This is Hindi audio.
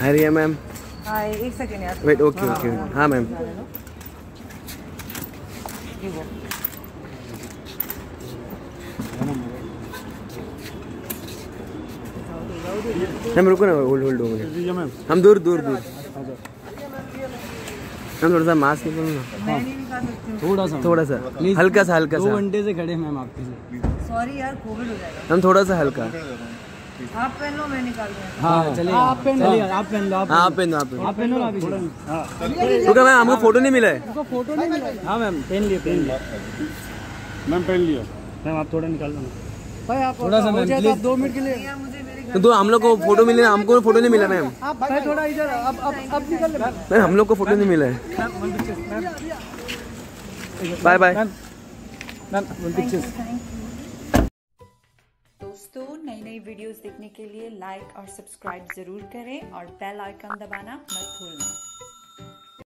हाय रिया मैम? हाय एक सेकंड यार। वेट ओके ओके हाँ मैम ये मैम। रुको ना होल्ड होल्ड हो गया हम दूर दूर दूर। मैम थोड़ा सा मास्क निकालो ना। हूँ। थोड़ा सा। थोड़ा सा। हल्का सा हल्का दो सा। घंटे से खड़े हैं मैम आपके लिए सॉरी यार कोविड हो जाएगा। मैम थोड़ा सा हल्का। आप पहन लो मैं निकाल हाँ चलिए। आप पहन चलिए आप पहन लो आप पहन आप आप। रुको मैम हमको फ़ोटो नहीं मिला है। फ़ोटो नहीं मिला हाँ। मैम। पहन लिए पहन लिए मैम पहन लिया। मैम आप थोड़ा निकाल लो भाई आप थोड़ा सा मैम दो मिनट के लिए यार मुझे मेरे तो हम लोग को फ़ोटो मिले हमको फ़ोटो नहीं मिला मैम। भाई थोड़ा इधर अब अब अब निकल ले। मैम हम लोग को फ़ोटो नहीं मिला है। Bye bye ma'am. पिक्चर्स दोस्तों नई नई वीडियोस देखने के लिए लाइक और सब्सक्राइब ज़रूर करें और बेल आइकन दबाना मत भूलना।